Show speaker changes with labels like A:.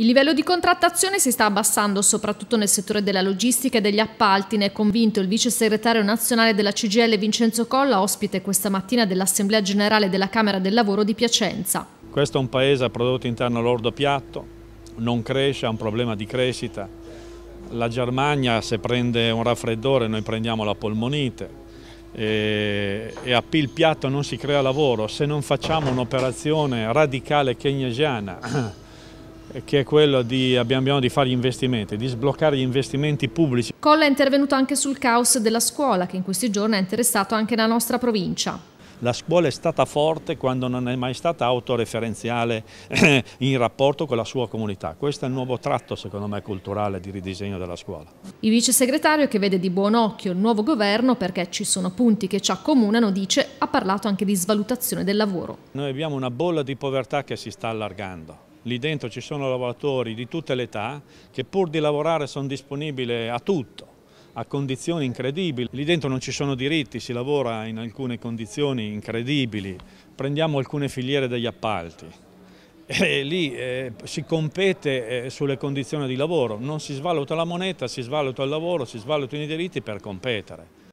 A: Il livello di contrattazione si sta abbassando soprattutto nel settore della logistica e degli appalti, ne è convinto il vice segretario nazionale della CGL Vincenzo Colla, ospite questa mattina dell'Assemblea Generale della Camera del Lavoro di Piacenza.
B: Questo è un paese a prodotto interno lordo piatto, non cresce, ha un problema di crescita. La Germania se prende un raffreddore noi prendiamo la polmonite e, e a PIL piatto non si crea lavoro se non facciamo un'operazione radicale keynesiana che è quello di, abbiamo di fare gli investimenti, di sbloccare gli investimenti pubblici.
A: Colla è intervenuto anche sul caos della scuola che in questi giorni ha interessato anche la nostra provincia.
B: La scuola è stata forte quando non è mai stata autoreferenziale in rapporto con la sua comunità. Questo è il nuovo tratto, secondo me, culturale di ridisegno della scuola.
A: Il vice segretario, che vede di buon occhio il nuovo governo perché ci sono punti che ci accomunano, dice ha parlato anche di svalutazione del lavoro.
B: Noi abbiamo una bolla di povertà che si sta allargando lì dentro ci sono lavoratori di tutte le età che pur di lavorare sono disponibili a tutto, a condizioni incredibili. Lì dentro non ci sono diritti, si lavora in alcune condizioni incredibili. Prendiamo alcune filiere degli appalti. E lì eh, si compete eh, sulle condizioni di lavoro, non si svaluta la moneta, si svaluta il lavoro, si svalutano i diritti per competere.